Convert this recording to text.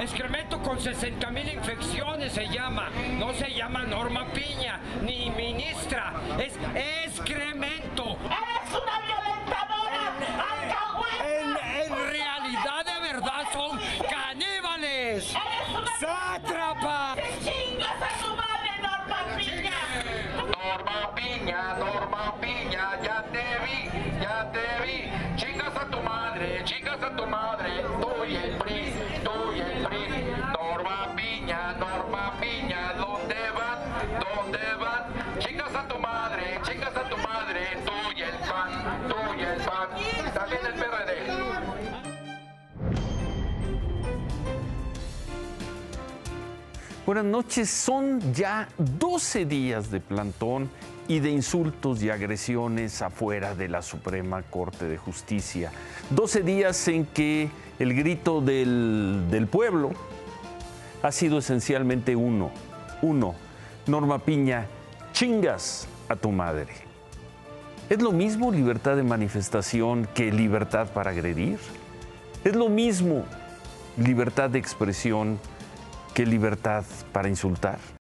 Excremento con 60 mil infecciones se llama. No se llama Norma Piña, ni ministra. Es excremento. ¡Eres una violentadora! En, ¡Alcahueta! en realidad, de verdad, son caníbales. ¡Eres una ¡Sátrapa! chingas a tu madre, Norma Piña! Norma Piña, Norma Piña, ya te vi, ya te vi. Chingas a tu madre, chingas a tu madre. Piña, ¿dónde van? ¿Dónde van? Chingas a tu madre, chingas a tu madre. Tú y el PAN, tú y el PAN. También el PRD. Buenas noches, son ya 12 días de plantón y de insultos y agresiones afuera de la Suprema Corte de Justicia. 12 días en que el grito del, del pueblo ha sido esencialmente uno, uno, Norma Piña, chingas a tu madre. ¿Es lo mismo libertad de manifestación que libertad para agredir? ¿Es lo mismo libertad de expresión que libertad para insultar?